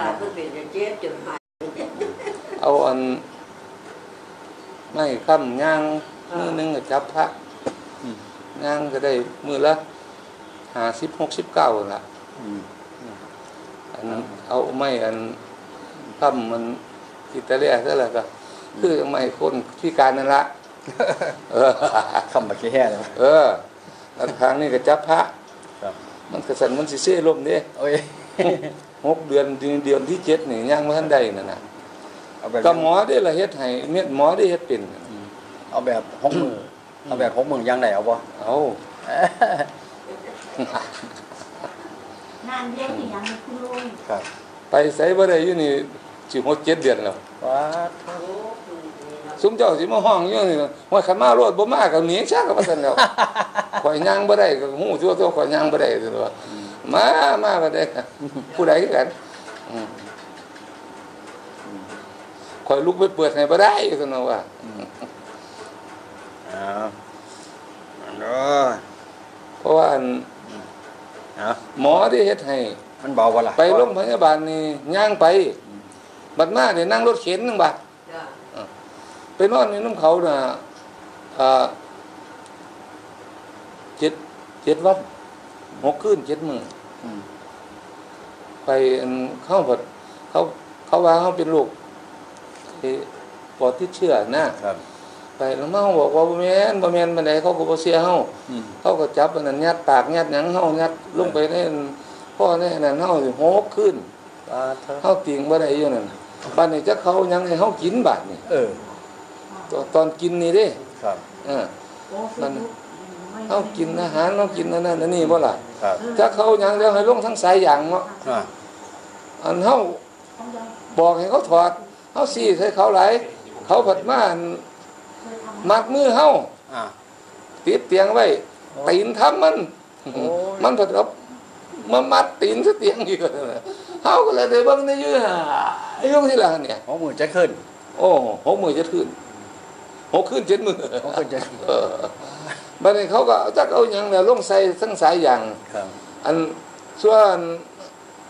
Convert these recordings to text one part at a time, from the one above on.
ตาเพิ่นเป็นจะเจ็บจนหายเอาอัน ไม่ค้ำย่างมือหนึงก็จับพระย่างก็ได้มือละห้าสิบหกสิบเก้าล่ะอืมอันเอาไม้อันค้ำมันกิตาเลียซะแล้วก็คือไม้คนพิการนั่นละเออคำบักกี้แห่เลยเอออันครั้งนี้ก็จับพระครับมันกระสันมันสิเซ่ลมเด้โอ้ย หกเดือนเดือนเดือนที่เจ็ดนี่ย่างมาทันใดนั่นน่ะเอาแบบก็หมอได้ละเฮ็ดให้เม็ดหมอได้เฮ็ดเป็นเอาแบบหกมือเอาแบบหกมือยังไหนเอาบ่เอางานเลี้ยงนี่ยังคุณลุงครับ ไปใส่บ่ได้อยู่นี่สิหกเจ็ดเดือนแล้วว้าโอ้คือนี่เนาะซุมเจ้าสิมาห้องอยู่นี่ว่าคันมารถบ่มาก็หนีชักก็ว่าซั่นแล้วข่อยย่างบ่ได้ก็ฮู้ตัวตัวข่อยย่างบ่ได้ซั่นว่า มามาบ่ได้ก็ผู้ใดคือกันอืมข่อยลุกไปเปิดให้บ่ได้ซั่นว่าเอาอันนู้นเพราะว่าอันเอาหมอได้เฮ็ดให้มันเบาบ่ล่ะไปโรงพยาบาลนี่ย่างไป บัดมาเนี่ยนั่งรถเข็นนึงบัดจ้ะไปนอนในน้ำเขาน่ะอ่าเจ็ดเจ็ดวันหกคืนเจ็ดมื้ออืม ไปอันเข้าบัดเขาเขาว่าเขาเป็นโรคไอ้ปอดที่เชื่อนะครับไปแล้วมาเขาบอกว่าบ่แม่นบ่แม่นบันไดเขาก็บ่เสียเฮาอืมเขาก็จับอันนั้นยัดปากยัดหยังเฮายัดลงไปในอันพ่อในอันนั้นเฮาสิหกคืนว้าเถอะเฮาติงบ่ได้อยู่นั่นบัดนี้จักเขายังให้เฮากินบาดนี่เออตอนตอนกินนี่เด้ครับเออโอ้มันไม่เฮากินอาหารเฮากินอันนั้นอันนี้บ่ล่ะ ครับจักเขายังแล้วให้ลงทั้งสายยางเนาะอ่าอันเฮาต้องยังบอกให้เขาถอดเฮาซี่ใส่เขาหลายเขาผัดมาอันเคยทำมัดมือเฮาอ่าติดเตียงไว้ตีนทำมันโอ้ยมันผัดเอามามัดตีนซะเตียงอยู่เฮาก็เลยได้เบิ่งได้อยู่ห่าไอ้ยงที่หลังเนี่ยหกมือจะขึ้น โอ้หกมือจะขึ้นหกขึ้นเจ็ดมือหกขึ้นจะเออ บัดนี้เขาก็จักเอาหยังเนี่ยลงใส่ทั้งสายยางครับอันส่วน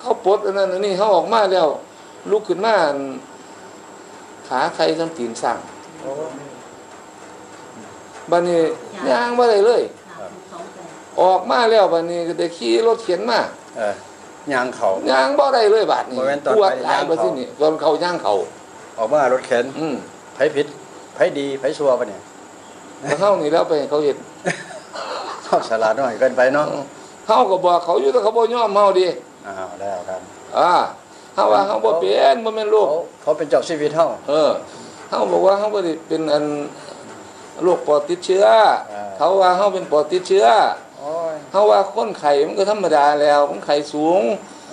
เขาปลดอันนั้นอันนี้เขาออกมาแล้ว ลุกขึ้นมาอันขาใครทั้งตีนสั่งโอ้บัดนี้ย่างบ่ได้เลยหาสองแสนออกมาแล้วบัดนี้ก็ได้ขี่รถเข็นมาเออย่างเขาย่างบ่ได้เลยบาดนี้บ่แม่นตอนปวดไปหลายย่างบ่เขาสินี่ตอนเขาย่างเขาออกมารถเข็นอืมไผผิดไผดีไผชัวปะเนี่ยแล้วเฮานี่แล้วไปให้เขาเห็น ชอบฉลาดหน่อยเกินไปเนาะเฮาก็บอกเขาอยู่แต่เขาบ่ยอมเฮาดิอ้าวแล้วครับอ่าเฮาว่าเฮาบ่เป็นบ่แม่นโรคเขาเขาเป็นเจ้าชีวิตเฮาเออเขาบอกว่าเขาไม่ได้เป็นอันโรคปอดติดเชื้ออ่าเขาว่าเขาเป็นปอดติดเชื้อโอ้ยเขาว่าคนไข้มันก็ธรรมดาแล้วมันไข้สูง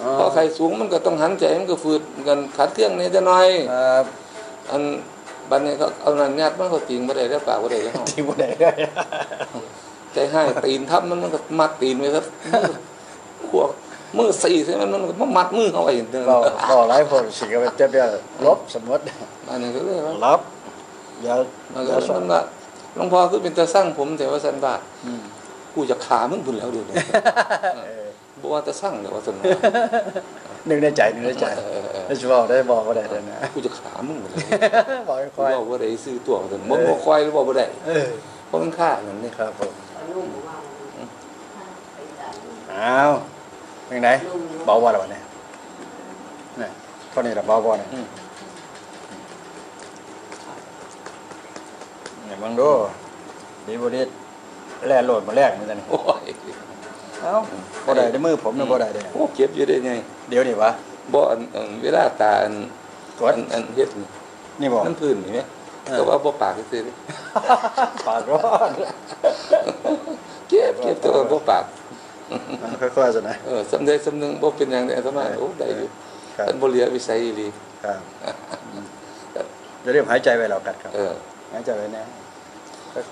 อ๋อพอไข้สูงมันก็ต้องหันใจมันก็ฝืดกันขัดเครื่องนี่จะหน่อยครับอันบัดนี้เขาเอานันยัดมันก็ติงบ่ได้แล้วปากบ่ได้แล้วที่บ่ได้เลย ใจให้ตีนทับมันมันก็มัดตีนไว้ครับขวกมือสี่ใช่ไหมมันก็มามัดมือเขาไว้อย่างเดิมเราเราหลายคนสิก็ไปเจ็บเดียวลบสมมติอันนี้ก็เลยว่าลบอย่ามันอก็ย่าสมันนว่าหลวงพ่อคือเป็นตาสร้างผมแต่ว่าสันบาทอืมกูจะขามึงบุญแล้วเดี๋ยวนี้เออบอกว่าจะสร้างเดี๋ยวว่าสนนึกในใจนึกในใจเออเออไม่ใช่บอกได้บอกบ่ได้เด้อนะกูจะขามึงหมดเลยบอกให้กูค่อยบอกว่าได้ซื้อตัวกันมันบอกควายหรือบอกว่าได้เออเพราะมันค่าอย่างนี้ครับผมเอานุ่มว่าไปได้อ้าวเป็นไงนุ่มเบาบ่ล่ะวะเนี่ยนี่เท่านี้ล่ะเบาบ่เนี่ยนี่เบิ่งดูดีบ่ดีแล่โหลดมาแรกนี่จ้ะนี่โอ้ยเอ้าบ่ได้ในมือผมน่ะบ่ได้เด้โอ้เก็บอยู่ได้ไง เดี๋ยวนี่วะบ่อันอันเวลาตาอันกอัดนอันเฮ็ดนี่นี่บ่นั่นพื้นนี่ไหม เออแต่ว่าบ่ปากซื้อปากร้อนเก็บเก็บแต่ว่าบ่ปากมันค่อยๆซะนะเออสำได้สำนึงบ่เป็นอย่างใดสมาโอ้ได้อยู่ครับอันบ่เหลือวิสัยอีหลีครับจะเรียกหายใจไว้แล้วกัดครับเออหายใจไว้แน่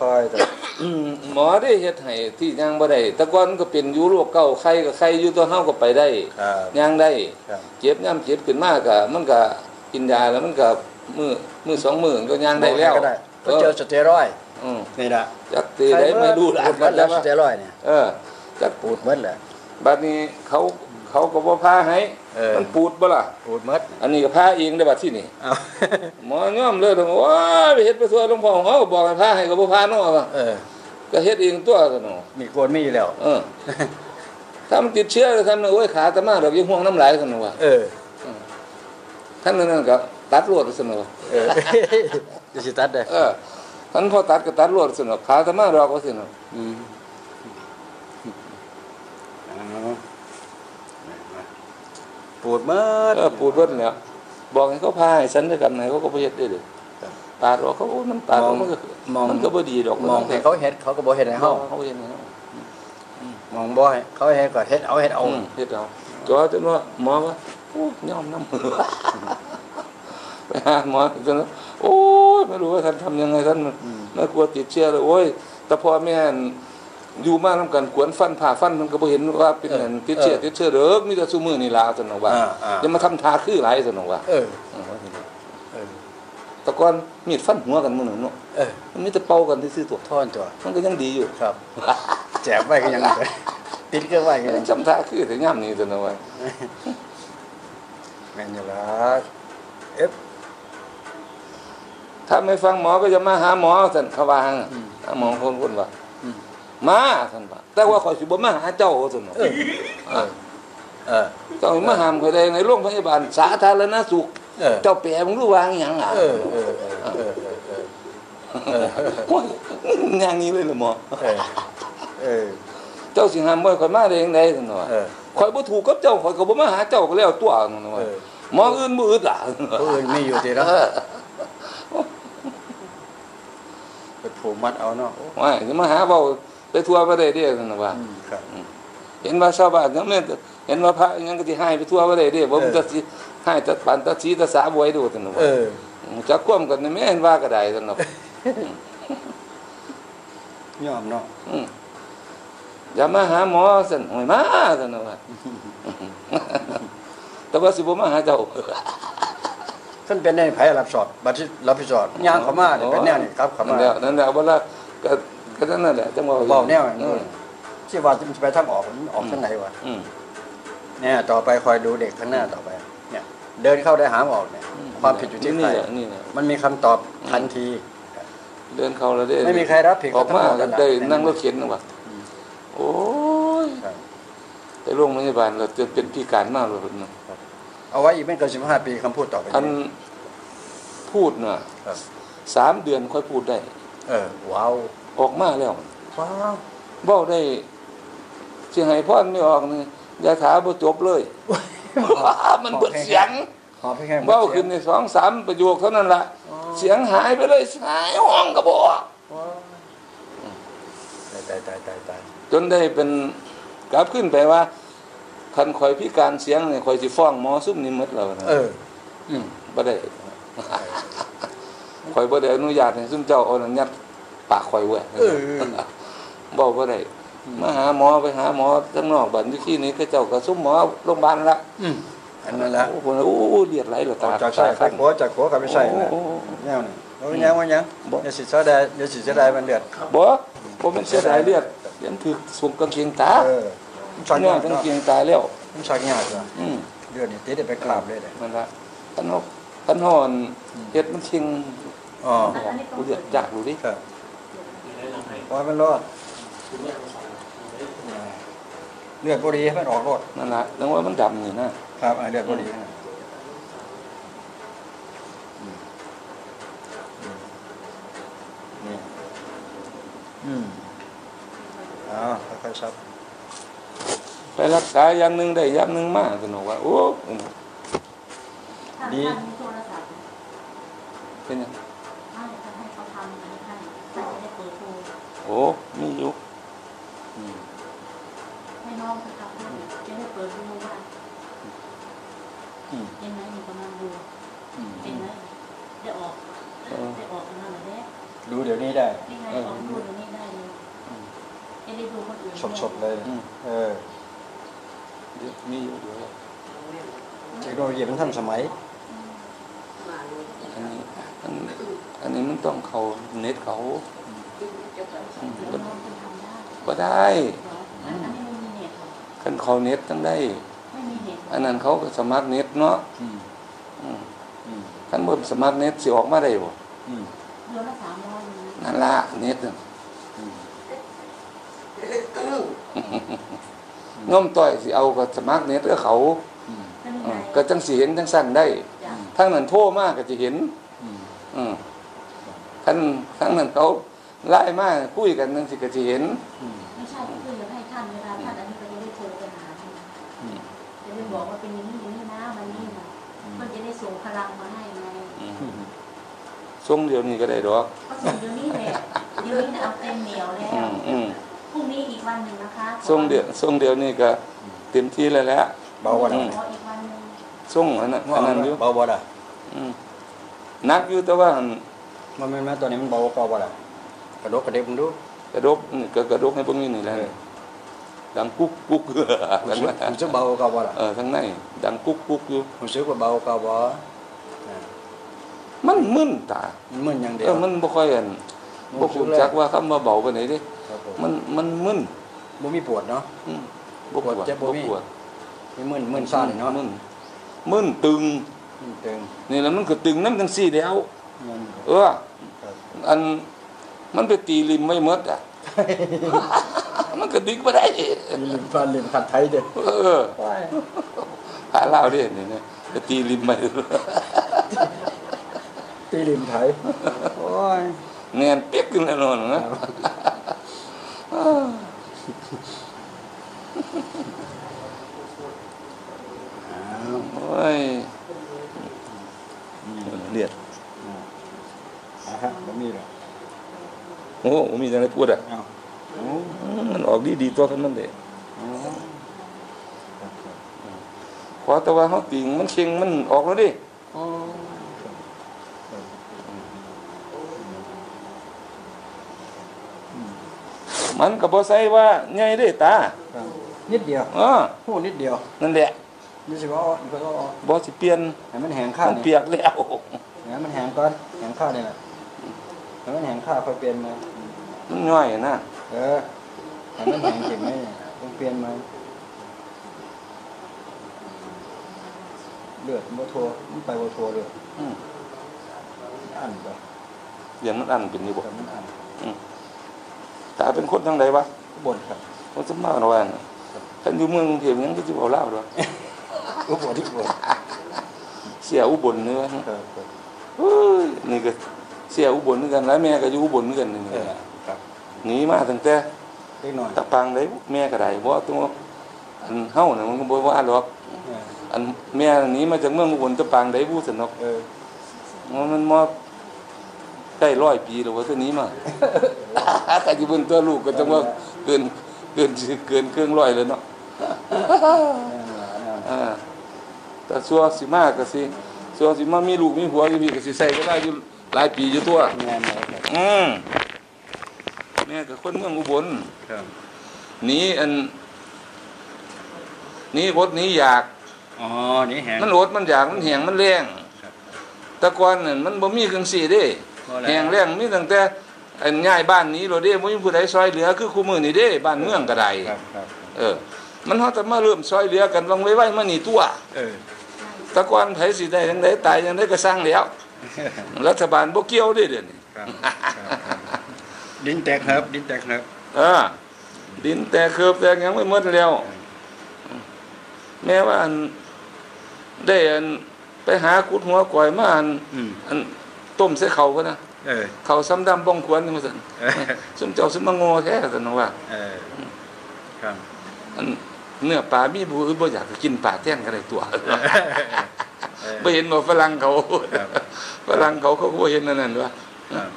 ค่อยๆแต่อืมหมอได้เฮ็ดให้ที่ยังบ่ได้แต่ก่อนก็เป็นอยู่โรคเก่าไข้ก็ไข้อยู่ตัวเฮาก็ไปได้ครับยังได้ครับเจ็บย่ำเจ็บขึ้นมากก็มันก็กินยาแล้วมันก็ มือมือสองมือก็ยังได้แล้วก็ได้ก็เจอสเตียรอยด์อืมนี่ละจักตีได้ไม่รู้ล่ะปูดหมดแล้วสเตียรอยด์เนี่ยเออจักปูดหมดแหละบัดนี้เขาเขาก็บ่พาให้อเออมันปูดบ่ล่ะปูดหมดอันนี้ก็พาเองได้บัดที่นี่เอาหมอย่อมเลยว่าโอ้ยไปเฮ็ดไปทั่วหลวงพ่อของเขาก็บอกให้พาให้ก็บ่พาเนาะว่าเออก็เฮ็ดเองตัวซะเนาะมีโกนมีอยู่แล้วเออถ้ามันติดเชื้อแล้วท่านน่ะโอ้ยขาตะมาดอกอยังห่วงน้ำลายซั่นน่ะว่าเออท่านนั่นก็ ตัดรวดซั่นน่ะว่าเออจะสิตัดได้เออท่านพอตัดก็ตัดรวดซั่นน่ะขาตะมาดอกว่าซั่นน่ะอืมเอาปูดหมดเออปูดเบิดแล้วบอกให้เขาพาให้ฉันด้วยกันไหนเขาก็บ่เฮ็ดได้เด้อปาดออกเขาโอ้มันปาดออกมันก็มองมันก็บ่ดีดอกมองให้เขาเฮ็ดเขาก็บ่เฮ็ดให้เฮาเฮาเขาเฮ็ดให้เฮามองบ่ให้เขาเฮ็ดก็เฮ็ดเอาเฮ็ดเอาอืมเฮ็ดเอาจอจนว่าหมอว่าโอ้ยอมน้ำมือ ไปหาหมอจนว่าโอ้ยไม่รู้ว่าท่านทำยังไงท่านน่ากลัวติดเชื้อเลยโอ้ยแต่พ่อแม่นอยู่มานํกันกวนฟันผ่าฟันมันก็บ่เห็นว่าเป็นนั่นติดเชื้อติดเชื้อเด้อมีแต่ซุมื้อนี่ล่ะซั่นน่ะว่าอ่าอ่าอย่ามาทำทาคือหลายซั่นน่ะว่าเอออืมเออแต่ก่อนมีดฟันหัวกันมื้อนึงเนาะเออมันมีแต่เป่ากันซื่อๆตัวท่อนตัวมันก็ยังดีอยู่ครับแจกไว้ก็ยังได้ติดก็ไว้ก็ยัยังงจำทาคือแต่ย่ำนี้ซั่นน่ะว่าแม่นอยู่ล่ะเอฟ ถ้าไม่ฟังหมอก็จะมาหาหมอท่านเขาว่าหั่นน่ะหาหมอคนคนว่าอืมมาท่านว่าแต่ว่าข่อยสิบ่มาหาเจ้าท่านว่าเออเออเออเจ้ามาหามข่อยได้ในโรงพยาบาลสาธารณสุขเออเจ้าแปลมึงรู้ว่าอหยังอะเออเออเออเออเออเออเออโอ้ยอย่างนี้เลยเหรอหมอเออเออเจ้าสิหามบ่ให้ข่อยมาได้จังไดท่านว่าเออข่อยบ่ถูกกับเจ้าข่อยก็บ่มาหาเจ้าก็แล้วตัวท่านว่าเออหมออื่นบ่อึดล่ะผู้อื่นมีอยู่ทีละ เออ ไป ผูกมัดเอาเนาะว่าจะมาหาเว้าไปทั่วบ่ได้เด้ท่านว่าอืมครับเห็นว่าชาวบ้านยังไม่เห็นว่าพระยังก็สิให้ไปทั่วบ่ได้เด้บ่มันเออจะสิให้ตัดปันตัดสีตัดสาบวยดูท่านเอว่าอจักความกันนี่แม่นว่าก็ได้ท่านว่ายอมเนาะอืมอย่ามาหาหมอสันโอ้ยมาสันว่าแต่ว่าสิบ่มาหาเจ้า ท่านเป็นในไผรับสอบบัตรรับผิดชอบย่างเข้ามาเนี่ยเป็นแนวนี่ครับเข้านั่มานแหละนั่นแหละเวลาก็ก็นั่นแหละจังว่าเว้าแนวอืมที่ว่าจะไปทางออกมันออกทางไหนวะอืมเนี่ยต่อไปคอยดูเด็กข้างหน้าต่อไป เนี่ย เดินเข้าได้หามออกเนี่ย ความผิดอยู่ที่ใครนี่แหละนี่แหละมันมีคำตอบทันที เดินเข้าแล้วได้ไม่มีใครรับผิดออกมาทั้งหมดนั่นแหละได้นั่งรถเข็นนะว่าอืมโอ้ยครับไปโรงพยาบาลเราจะเป็นพิการมากเลยนะ เอาไว้อีกไม่เกินสิบห้าปีคำพูดต่อไปอันนี้พูดน่ะครับสามเดือนค่อยพูดได้ เออว้าวออกมาแล้วว้าวเบ้าได้สิให้พ่อไม่ออกนี่ยาถาบ่จบเลยมันเบิดเสียงขอพี่แค่เบ้าขึ้นในสองสามประโยคเท่านั้นละเสียงหายไปเลยหายห้องกระบอกว้าวตายตายตายตายตายจนได้เป็นกลับขึ้นไปว่า คันคอยพิการเสียงเนี่ยคอยสิฟ้องหมอซุ่มนี่หมดแล้วนะเออ อืมบ่ได้คอยบ่ได้อนุญาตให้ซุ่มเจ้าเอานั่นยัดปากคอยไว้เออบอกบ่ได้มาหาหมอไปหาหมอข้างนอกบัดนี้ที่นี้ก็เจ้าก็ซุ่มหมอโรงพยาบาลละอืมอันนั้นละโอ้โหโอ้โหเลือดไหลเหลืออตาอกจากใส่ไปหัวจากหัวกลับไปใส่นะโอ้โหแนวนี่เอายังว่ายังบ่อย่าสิเสียดายอย่าสิเสียดายมันเดือดบ่บ่แม่นเสียดายเลือดเดี๋ยวมันถือสวมกางเกงตาเออ มันสักเนี่ยยากกางเนาะเกงตาแล้ว มันสักยากเนาะอืมเลือดนี่ติดได้ไปกราบเลยเด้นั่นละคันเฮาคันฮอนเฮ็ดมันชิงอ๋อกูเลือดจักดูดิครับปล่อยมันรอดเลือดบ่ดีให้มันออกรอดนั่นละจังว่ามันดำนี่นะครับอ่าเลือดบ่ดีนะอืมอืมนี่อืมอ้าวค่อยๆซับ ไปรักษาอย่างหนึงได้อย่างหนึงมาสนุกว่าโอ้ดีท่านมีโทรศัพท์เป็นหยัง ให้ท่านให้เขาทำอันนี้ให้ท่านจะได้เปิดโทร โอ้มีอยู่ อืม ให้น้องเขาทำให้จะได้เปิดดูว่า อืม เป็นไหมอยู่กำลังดู อืม เป็นไหมได้ออกได้ออกกำลังเลย ดูเดี๋ยวนี้ได้ นี่ไงออกดูเดี๋ยวนี้ได้เลยจะได้ดูคนอื่น สดๆเลย อืม เออ เดี๋ยวมีอยู่เดี๋ยว เทคโนโลยีมันทัน สมัยมาเลยอันนี้อันอันนี้มันต้องเขาเน็ตเขาจะไปอืมเดี๋ยวน้องคุณทำได้ก็ได้เหรออันนี้ไม่มีเน็ตเหรอคันเขาเน็ตต้องได้ไม่มีเน็ตเหรออันนั้นเขาก็สมัครเน็ตเนาะอืมอืมอืมคันบ่สมัครเน็ตสิออกมาได้บ่อืมเดือนละสามร้อยนะนั่นล่ะเน็ตน่ะอืมง้มต่อยสิเอาก็สมัครเน็ตกับเขาอืมเป็นอืไงม ก็จังสิเห็นจังสั่นได้จ้ะทั้งนั้นโทรมาก็จะเห็นอืมอืมทั้งทั้งนั้นเขาไล่มาคุยกันจังสิก็จะเห็นอืมไม่ใช่ก็คืออยากให้ท่านเวลาท่านอันนี้ก็จะได้โทรไปหาท่านอืมจะได้บอกว่าเป็นอย่างนี้อย่างนี้นะวันนี้นะมันจะได้ส่งพลังมาให้ไงอืมส่งเดี๋ยวนี้ก็ได้ดอกก็ส่งเดี๋ยวนี้แหละเดี๋ยวนี้นะเอาเต็มเหนียวแล้อืวมอืมพรุ่งนี้อีกวันหนึ่งนะคะส่งเดี๋ยวส่งเดี๋ยวนี้ก็เต็มที่แล้วแหละเบาบ่อืได้มขออีกวันหนึ่ง ส่งอันนั้นอันนั้นอยู่เบาบ่ได้อืมหนักอยู่แต่ว่าหั่นมันแม่นไหมตัวนี้มันเบากว่าบ่ได้กระดกกระเดบมึงดูกระดกนี่ก็กระดกให้เบิ่งนี่นี่แหละเออดังกุ๊กกุ๊กผมกันสึกว่าผมสึกเบากว่าบ่ล่ะเออข้างในดังกุ๊กกุ๊กอยู่ผมสึกว่าเบากว่าบ่อ่ามันมึนตามันมึนอย่างเดียเอวอมันบ่ค่อยอันบ่คุ้จักว่าคำว่าเบาปานไหนเด้ครับผมมันมันมึนบ่มีปวดเนาะอืมบ่ปวดปวดเจ็บบ่บ่มีปวดมีมึนมึนซ่านี่เนาะมึน มึนตึงมึนตึงนี่แหล้วมันก็ตึงน้ำจังซี่แล้วมันเออครับอันมันไปตีริมไม่หมดอะ มันก็ดึงบ่ได้มีลิ้นฟันลิ้นขัดไทยเด้อเออหาเหล้าดินี่นะจะตีริมไม่ตีลิ้นไทยโอ้ยเนียนเปียกขึ้นแน่นอนนะอ้าว โอ้ยเลียดอ่าฮะบ่มีหรอกโอ้โหมีจังไดพูดอะเอ้าโอ้อืมมันออกดีดีๆตัวกันมันเด้โอ้ครับครับพอแต่ว่าเฮาติงมันเชิงมันออกแล้วดิโอ้ครับครับอืมมันก็บ่ใส่ว่าใหญ่เด้ตาครับนิดเดียวเออโอ้นิดเดียว นั่นแหละ นี่สิว่าอ๋อนี่ก็อ๋อบ่สิเปลี่ยนให้มันแห้งข้าวมันนี่เปียกแล้วให้มันแห้งก่อนแห้งข้าวนี่แหละให้มันแห้งข้าวค่อยเปลี่ยนมามันย่อยนะเออให้มันแห้งจริงไหมต้องเปลี่ยนมาเลือดบ่ทัวมันไปบ่ทัวเลือดอืมอันไปเสียงมันอันเป็นอยู่บ่แต่มันอันตาเป็นคนทางใดวะบนครับมันสมาระว่าน่ะท่านอยู่เมืองกรุงเทพยังก็สิเอาลาวดอก อุบลที่บนเสียอุบลเนื้อครับครับเฮ้ยนี่ก็เสียอุบลเหมือนกันแล้วแม่ก็อยู่อุบลเหมือนกันนี่เออครับหนีมาตั้งแต่เล็กน้อยตะปังได้แม่ก็ได้บ่ตัวอันเฮาน่ะมันก็บ่ว่าหรอกเอออันแม่หนีมาจากเมืองอุบลตะปังได้ผู้สนอกเออมันมาใกล้ร้อยปีแล้วว่าตัวนี้มาแต่สิเบิ่งตัวลูกก็จังว่าเกินเกินเกินเครื่องร้อยแล้วเนาะ แน่นอนแน่นอนอ่าแต่ซัวสิมาก็สิซัวสิมามีลูกมีผัวอยู่พี่ก็สิใส่ก็ได้อยู่หลายปีอยู่ตัวแน่นอนครับอืมแม่กับคนเมืองอุบลครับหนีอันหนีอดหนีอยาก อ๋อนี่แห้งมันอดมันอยากมันแหงมันแรงครับแตะกอนนั่นมันบ่มีเครื่องสีเด้บ่แล้ว แหงแรงมีตั้งแต่อันย้ายบ้านหนี้โลดเด้บ่มีผู้ใดซอยเหลือคือคู่มือนี่เด้ บ้านเมืองก็ได้ครับครับ เออ มันเฮาจะมาเริ่มซอยเหลือกันลงไว้ๆมานี่ตัว เออแตะกอนไผสิได้จังไดตายจังไดก็สร้างแล้ว รัฐบาลบ่เกี่ยวเด้เดี๋ยวนี้ครับครับครับดินแตกครับ ดินแตกครับเออดินแต่เคือบแต่หยังไม่หมดแล้ว แม้ว่าอันได้อันไปหาขุดหัวก่อยมาอันอืมอันต้มใส่เขาก็นะเออเขาซ้ำดำบ้องควรจังซั่นเออสมเจ้าสมมาโง่แท้ซั่นว่าเออครับอัน เนื้อปลามีผู้อื่นบ่อยากจะกินปลาแท้งกันได้ตัวเออบ่เห็นว่าฝรั่งเขาครับฝรั่งเขาเขาก็บ่เห็นนั่นนั่นว่าครับ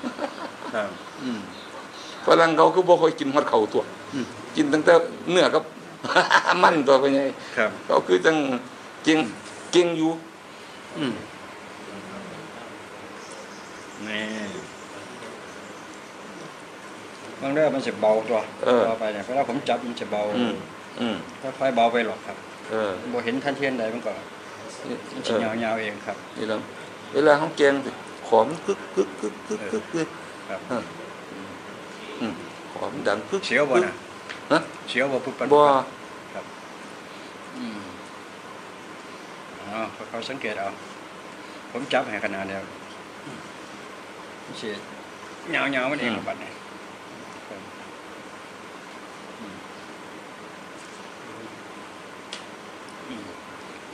ครับอืมฝรั่งเขาคือบ่ค่อยกินฮอดเขาตัวอืมกินตั้งแต่เนื้อกับมันตัวเป็นไงครับเขาคือจังเก่งเก่งอยู่อืมนี่บางเรื่องมันจะเบาตัวเออต่อไปเนี่ยเวลาผมจับมันจะเบาอืมอืม ค่อยๆเบาไปหรอกครับเออบ่เห็นทันเทียนใดมันก็นี่มันเอจะอยาวๆเองครับนี่แหล้วเวลาเขาแกงสิขอมกึกกึกกึกกึกกึกเลยครับอืมขอมดังกึกเสียวบ่นะฮะเสียวบ่ปุ๊บปัดบ่ครับอืมเอาเขาสังเกตเอาผมจับให้ขนาดเดียวเสียเงาเงาๆมันเองบัดเนี่ย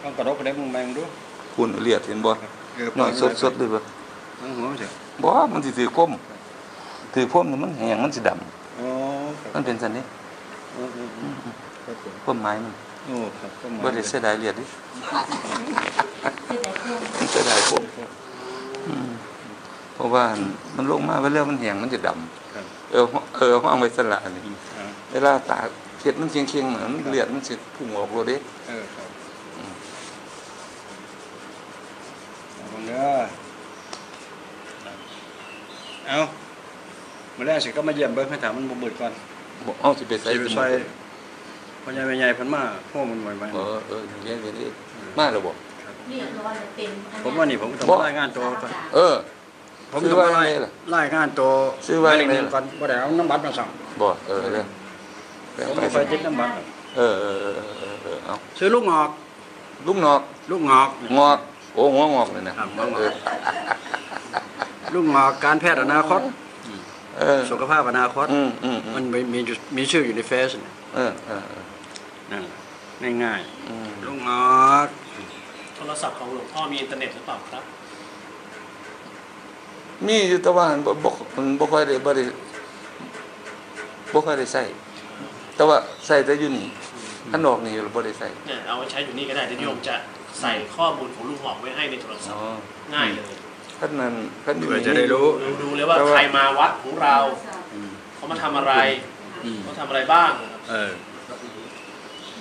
ต้องกระดกกระเด็บมึงแมงดูคุณเลียดเห็นบ่หน่อยสดๆเลยบ่ทั้งหัวมันเถอะบ่มันสิถือคมถือพมมันแห้งมันสิดำอ๋อครับมันเป็นซั่นนี่อืมอืมอืมครับผมพมไม้มันโอ้ครับก็มาบ่ได้เสียดายเลียดดิคือแต่พวกมันเสียดายพมอืมเพราะว่ามันลงมาเวลามันแห้งมันจะดำครับเออเออห้องไว้สละนี่อืมอ่าเวลาตากเข็ดมันเคียงๆเหมือนเลือดมันสิพุ่งออกโลดเด้ เออครับเอาเด้อ เอามาแรกสิก็มาเยี่ยมเบิ้งให้ถามมันบ่เบิดก่อนบ่เอาสิไปใส่สิไปใส่พ่อใหญ่แม่ใหญ่เพันมาพ่อมันไว้ไว้เออเออเรียนเรียนดิมาแล้วบ่เรียบร้อยเต็มผมว่านี่ผมต้องรายงานตัวก่อนเออ ผมชื่ต้อองว่ารายไงล่ะรายงานตัวชื่อว่าหมยเลขไงหนึ่งก่อนบ่ได้เอาน้ำบัตรมาสั่งบ่เออเด้อแบ่งผมไปบ่สิไปติดน้ำบัตรเออเออเออเออเออเอาซื้อลูกงอกลูกนอก ลูกงอก งอก โอ้หัวงอกเลยนะครับหัวงอก เออ ลูกงอกการแพทย์อนาคตเออสุขภาพอนาคตอืมอืมอืมันมมีมีอยู่มีชื่ออยู่ในเฟซเนี่ยเออเออเออนั่นแหละง่ายอืมๆลูกงอกโทรศัพท์ของหลวงพ่อมีอินเทอร์เน็ตหรือเปล่าครับ มีอยู่แต่ว่าบ่บ่มันบ่ค่อยได้บ่ได้บ่ค่อยได้ใช้แต่ว่าใช้แต่อยู่นี่ข้างนอกนี่บ่ได้ใช้เนี่ยเอาไว้ใช้อยู่นี่ก็ได้เดี๋ยวโยมจะใส่ข้อมูลของลุงหอกไว้ให้ในโทรศัพอ๋อท์ง่ายเลย คันนั้นคันอยู่เพื่อนี่จะได้รู้ ดูดูเลยว่าแต่ว่าใครมาวัดของเราอืมเขามาทำอะไร อืมเขาทำอะไรบ้าง เออ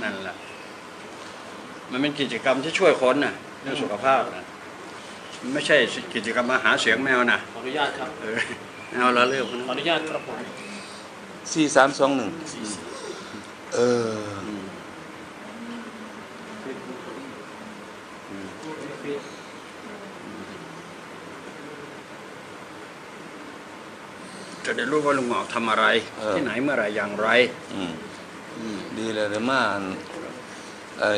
นั่นแหละ มันเป็นกิจกรรมที่ช่วยคนน่ะเรื่องสุขภาพนะมันไม่ใช่กิจกรรมมาหาเสียงแมวนะขออนุญาตครับ เออแมวละเรื่องพวกขอนั้นอนุญาตครับผม4321เอออืมอื จะได้รู้ว่าลุงหมอกทำอะไรที่ไหนเมื่อไหรอย่างไรอืมอืมดีเลยเดี๋ยวมาอันไอ้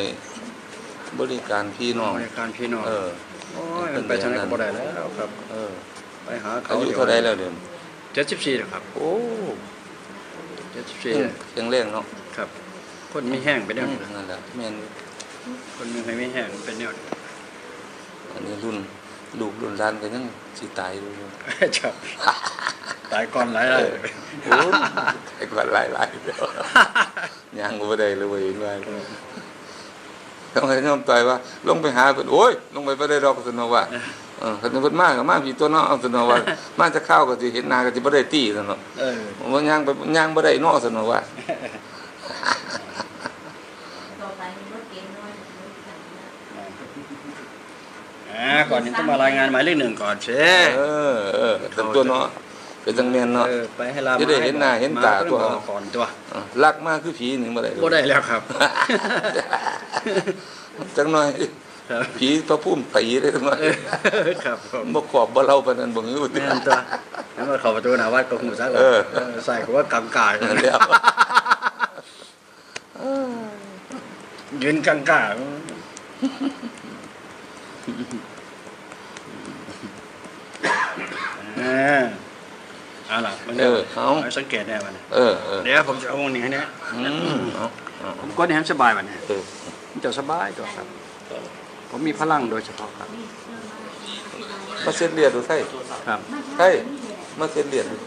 บริการพี่น้อง บริการพี่น้องเออ โอ้ยมันไปทางไหนก็บ่ได้แล้วครับ เออไปหาเขาอายุเท่าไรแล้วเดี๋ยวนี้เจ็ดสิบสี่นะครับโอ้เจ็ดสิบสี่เสียงแรงเนาะครับ คนมีแห้งเป็นแนวนี้นั่นแหละแม่นคนมีใครไม่แห้งเป็นแนวนี้อันนี้รุ่น ลูกรุ่นหลานก็ยังสิตายอยู่จับตายก่อนหลายเลยโอ้ไอ้กว่าหลายๆเดียวยังบ่ได้เลยเว้ยเห็นว่าต้องให้น้อมตายว่า ลงไปหาเพิ่นโอ้ย ลงไปบ่ได้ดอกสนว่าเออคันเพิ่นมาก็มาพี่ตัวเนาะเอาสนว่ามาจะเข้าก็สิเห็นหน้าก็สิบ่ได้ตีสนเนาะเออผมว่าย่างไปย่างบ่ได้เนาะสนว่า ต่อไปมีรถเก๋งด้วย ก่อนนี้ต้องมารายงานหมายเลขหนึ่งก่อนเช่เออเออเป็นตัวเนาะเป็นจังแม่นเนาะไปให้ลาจะได้เห็นหน้าเห็นตาตัวก่อนตัวรักมากคือผีหนึ่งบ่ได้เลยก็ได้แล้วครับจังหน่อยผีพระพุ่มตีได้จังหน่อยครับผมบ่ขอบบ่เล่าปนั้นบ่ฮื้อบ่ติแม่นตัวนั่นมาเข้าประตูหน้าวัดก็หูซักเออใส่หัวกังกายนั่นแล้วยืนกังกาย เออเอาล่ะมันเออเอาสังเกตได้มันเออเออเดี๋ยวผมจะเอาวงนี้ให้เนี่ยอืมเอาเอาผมกดให้มันสบายมันเนี่ยเออมันจะสบายตัวครับ ผมมีพลังโดยเฉพาะครับมาเส้นเลียดดูใช่ครับใช่มาเส้นเลียดดู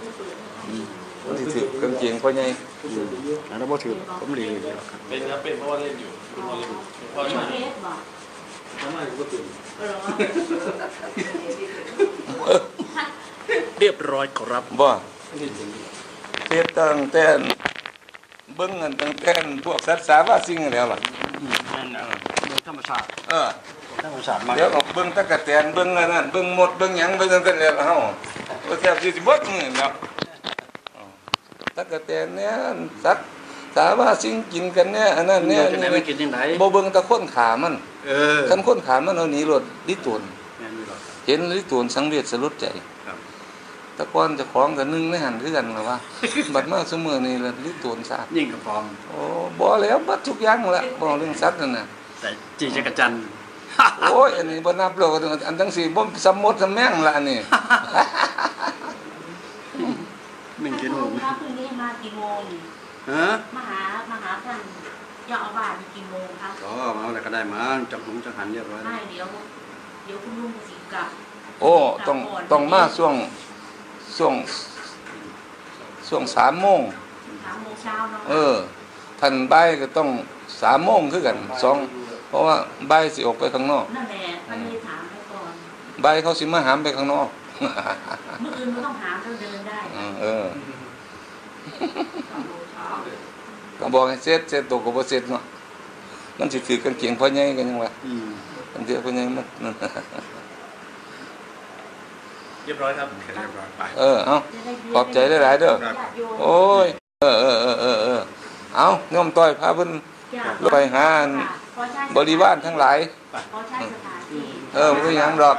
มันสิถือกางเกงพ่อใหญ่แล้วบ่ถือผมรีวิวครับเป็นครับเป็นเพราะว่าเล่นอยู่คุณพ่อเล่นอยู่หลวงพ่อใช้เฟซบอก เรียบร้อยครับบ่เฮ็ดตั้งแต่เบิ่งกันตั้งแต่พวกสัตว์สาว่าสิ่งแล้วล่ะนั่นนะเรื่องธรรมชาติเออธรรมชาติมากเดี๋ยวก็เบิ่งตะกะแตนเบิ่งอันนั้นเบิ่งหมดเบิ่งหยังเบิ่งกันแล้วเฮาว่าแทบสิสิเบิดมื้อแล้วตะกะแตนเนี่ยสัตว์สาว่าสิ่งกินกันเนี่ยอันนั้นเนี่ยจะไหนมันกินยังไงบ่เบิ่งแตะคนขามันเออคันคนขามันเอาหนีรถลิตูนแม่นอยู่หรอกเห็นลิตูนสังเวชสลดใจครับแตะก่อนเจะของกันนึงในหันคือกันล่ะว่า บัดมาซุมื้อนี้ละลิตูนซะยิ่งกับฟอมโอ้บ่แล้วบัดทุกอย่างละบ่เรื่องสัตว์นั่นน่ะแต่จีจักรจันทร์โอ้ยอันนี้บ่นับโลกอันทั้งสี่บ่สมมติสมแม่งละอันนี้หนึ่งกิโลถ้าพรุ่งนี้มากี่โมงฮะมาหามาหาท่านเจ้าอาวาสกี่โมงคะก็มาอะไรก็ได้มาจังหงจังหันเรียบร้อยไม่เดี๋ยวเดี๋ยวคุณลุงสิกลับโอ้ต้องต้องมาช่วง ช่วงช่วงสามโมงสามโมงเช้าเนาะเออท่านบ่ายก็ต้องสามโมงคือกันสองเพราะว่าบ่ายสิออกไปข้างนอกนั่นแหละมันเลยถามให้ก่อนบ่ายเขาสิมาหามไปข้างนอกเมื่ออื่นไม่ต้องหาเราเดินได้เออเออก็บอกให้เสร็จเสร็จตกก็บ่เสร็จเนาะมันสิถือกางเกงพ่อใหญ่กันยังว่าอืมอันเดียวพ่อใหญ่มันนั่น เรียบร้อยครับโอเคเรียบร้อยไปเออเอาขอบใจหลายๆเด้อโอ้ยเออเออเออเออเออเอาโยมต้อยพาเพิ่นลงไปหาอันบริวารทั้งหลายขอใช้สถานที่เออบ่มีหยังดอก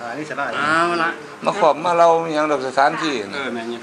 อ่านี่จะได้เอาละมาขอบมาเรามีหยังดอกสถานที่เออแม่เนี่ย